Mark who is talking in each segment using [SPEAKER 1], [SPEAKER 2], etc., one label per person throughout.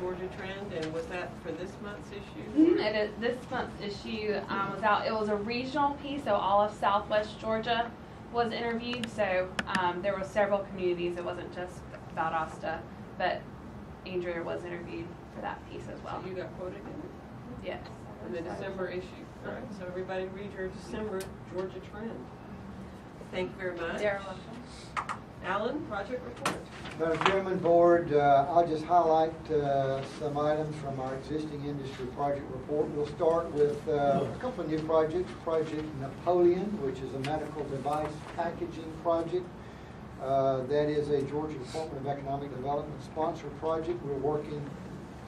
[SPEAKER 1] Georgia Trend, and was that for this month's issue?
[SPEAKER 2] Mhm, It is, this month's issue um, was out, it was a regional piece, so all of southwest Georgia was interviewed, so um, there were several communities, it wasn't just about Valdosta, but Andrea was interviewed for that piece as well.
[SPEAKER 1] So you got quoted in it?
[SPEAKER 2] Yes.
[SPEAKER 1] In the December issue. All right, so everybody read your December Georgia Trend. Thank you very much.
[SPEAKER 2] You're welcome.
[SPEAKER 1] Alan, project report.
[SPEAKER 3] Madam Chairman, Board, uh, I'll just highlight uh, some items from our existing industry project report. We'll start with uh, a couple of new projects. Project Napoleon, which is a medical device packaging project. Uh, That is a Georgia Department of Economic Development sponsored project. We're working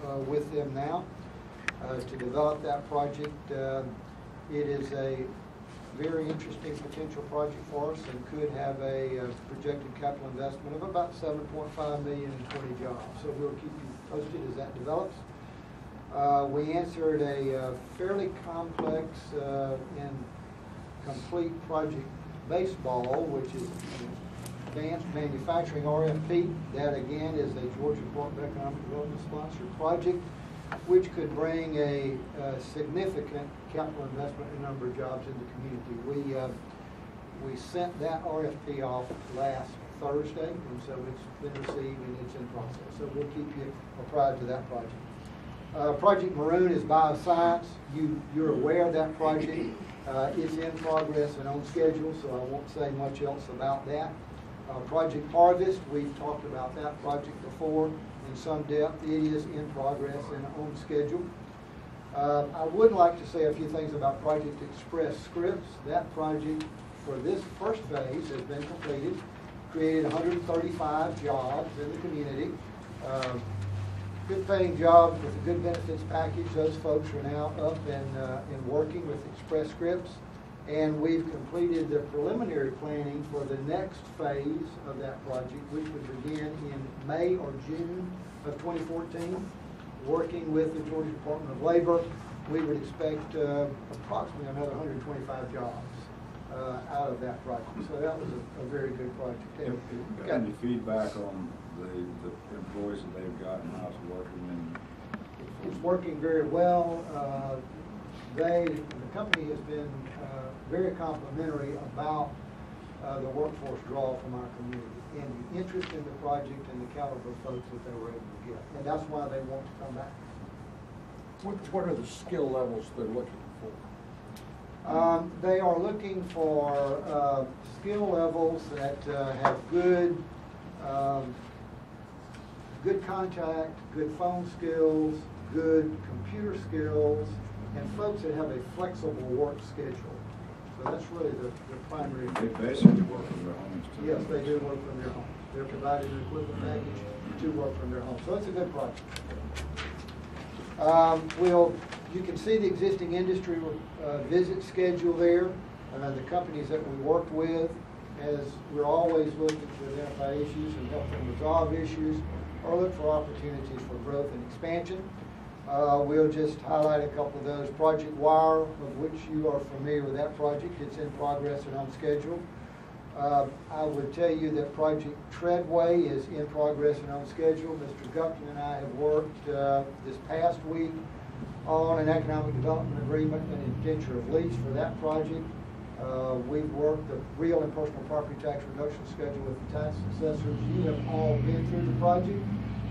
[SPEAKER 3] uh, with them now uh, to develop that project. It is a very interesting potential project for us and could have a uh, projected capital investment of about 7.5 million and 20 jobs. So we'll keep you posted as that develops. Uh, We answered a uh, fairly complex uh, and complete project baseball, which is advanced manufacturing RFP. That again is a Georgia Department of Economic Development sponsored project, which could bring a uh, significant capital investment and number of jobs in the community. We, uh, we sent that RFP off last Thursday, and so it's been received and it's in process. So we'll keep you apprised of that project. Uh, Project Maroon is bioscience. You, you're aware of that project. Uh, It's in progress and on schedule, so I won't say much else about that. Uh, Project Harvest, we've talked about that project before in some depth. It is in progress and on schedule. Uh, I would like to say a few things about Project Express Scripts. That project for this first phase has been completed, created 135 jobs in the community. Uh, Good paying jobs with a good benefits package. Those folks are now up and, uh, and working with Express Scripts. And we've completed the preliminary planning for the next phase of that project, which would begin in May or June of 2014. Working with the Georgia Department of Labor, we would expect uh, approximately another 125 jobs uh, out of that project. So that was a, a very good project.
[SPEAKER 4] Have
[SPEAKER 3] And
[SPEAKER 4] you
[SPEAKER 3] we've
[SPEAKER 4] got any feedback on the, the employees that they've gotten, and how it's working and?
[SPEAKER 3] It's working very well. Uh, They, the company has been uh, very complimentary about uh, the workforce draw from our community and the interest in the project and the caliber of folks that they were able to get. And that's why they want to come back.
[SPEAKER 5] What, what are the skill levels they're looking for?
[SPEAKER 3] Um, They are looking for uh, skill levels that uh, have good, um, good contact, good phone skills, good computer skills, and folks that have a flexible work schedule. So that's really the the primary.
[SPEAKER 4] They basically work from their homes too.
[SPEAKER 3] Yes, they do work from their homes. They're provided an equipment package to work from their homes. So it's a good project. Um, We'll, you can see the existing industry uh, visit schedule there, uh, the companies that we worked with, as we're always looking to identify issues and help them resolve issues, or look for opportunities for growth and expansion. Uh, We'll just highlight a couple of those. Project Wire, of which you are familiar with that project, it's in progress and on schedule. Uh, I would tell you that Project Treadway is in progress and on schedule. Mr. Gupton and I have worked uh, this past week on an economic development agreement and indenture of lease for that project. Uh, We've worked the real and personal property tax reduction schedule with the tax assessors. You have all been through the project,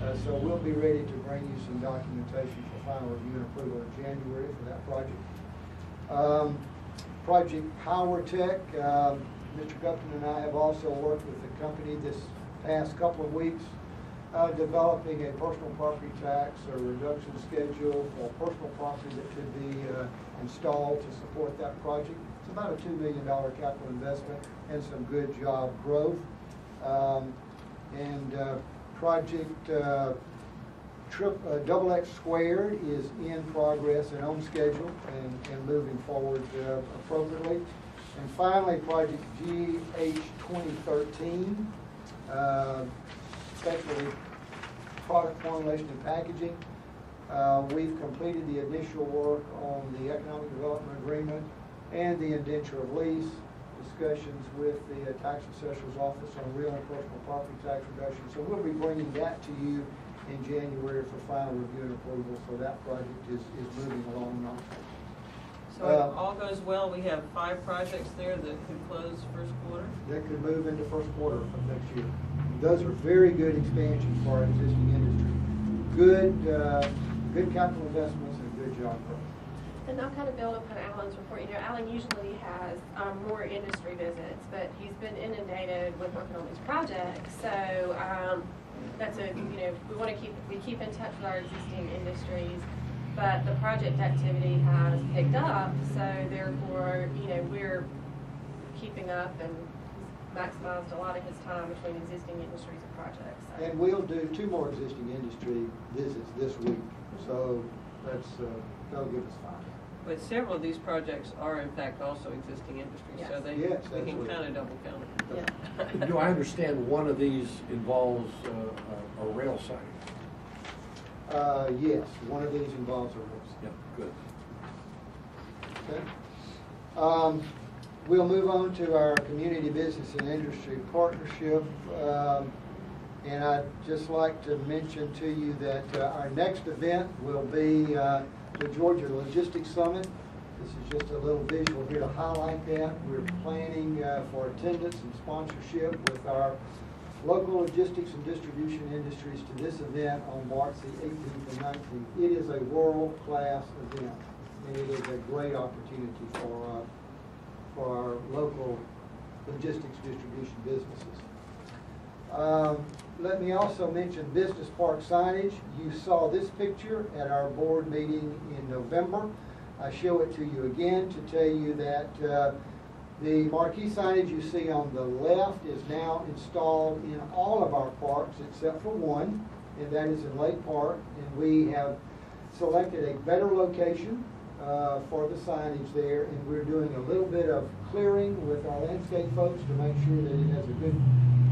[SPEAKER 3] uh, so we'll be ready to bring you some documentation for final review and approval in January for that project. Um, Project Power Tech, um, Mr. Gupton and I have also worked with the company this past couple of weeks, uh, developing a personal property tax or reduction schedule for personal property that could be uh, installed to support that project. It's about a two million dollar capital investment and some good job growth. Um, And uh, Project uh, Trip, uh, Double X Squared is in progress and on schedule and, and moving forward uh, appropriately. And finally, Project GH twenty thirteen, uh, especially product formulation and packaging. Uh, we've completed the initial work on the economic development agreement and the indenture of lease, discussions with the uh, tax assessor's office on real and personal property tax reduction. So we'll be bringing that to you in January for final review and approval, so that project is, is moving along nicely.
[SPEAKER 1] So if
[SPEAKER 3] Uh,
[SPEAKER 1] all goes well, we have five projects there that could close first quarter.
[SPEAKER 3] That could move into first quarter of next year. Those are very good expansions for our existing industry. Good, uh, good capital investments and good job growth.
[SPEAKER 6] And I'll kind of build upon Alan's report. You know, Alan usually has um, more industry visits, but he's been inundated with working on these projects. So um, that's a, you know, we want to keep, we keep in touch with our existing industries, but the project activity has picked up. So therefore, you know, we're keeping up and maximized a lot of his time between existing industries and projects. So.
[SPEAKER 3] And we'll do two more existing industry visits this week, so that's, uh, that'll give us five.
[SPEAKER 1] But several of these projects are in fact also existing industries, so
[SPEAKER 6] Yes.
[SPEAKER 1] they,
[SPEAKER 3] Yes,
[SPEAKER 1] we can
[SPEAKER 3] absolutely.
[SPEAKER 1] kind of double count.
[SPEAKER 6] Yeah.
[SPEAKER 5] Do I understand one of these involves uh, a a rail siding?
[SPEAKER 3] Uh, yes, one of these involves a risk.
[SPEAKER 5] Yeah, good.
[SPEAKER 3] Okay. Um, We'll move on to our community business and industry partnership. Um, And I'd just like to mention to you that uh, our next event will be uh, the Georgia Logistics Summit. This is just a little visual here to highlight that. We're planning uh, for attendance and sponsorship with our local logistics and distribution industries to this event on March the 18th and 19th. It is a world-class event, and it is a great opportunity for, uh, for our local logistics distribution businesses. Um, Let me also mention business park signage. You saw this picture at our board meeting in November. I show it to you again to tell you that uh, the marquee signage you see on the left is now installed in all of our parks except for one, and that is in Lake Park. And we have selected a better location uh, for the signage there, and we're doing a little bit of clearing with our landscape folks to make sure that it has a good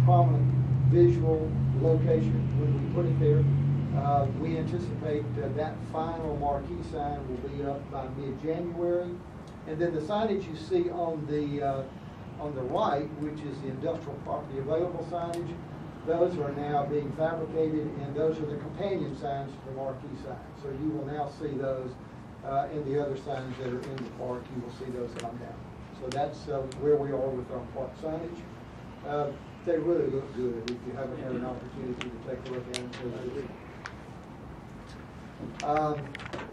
[SPEAKER 3] prominent visual location when we put it there. Uh, We anticipate that that final marquee sign will be up by mid-January. And then the signage you see on the, uh, on the right, which is the industrial property available signage, those are now being fabricated, and those are the companion signs to the marquee sign. So you will now see those, uh, and the other signs that are in the park, you will see those come down. So that's uh, where we are with our park signage. They really look good, if you haven't had an opportunity to take a look at them. Um,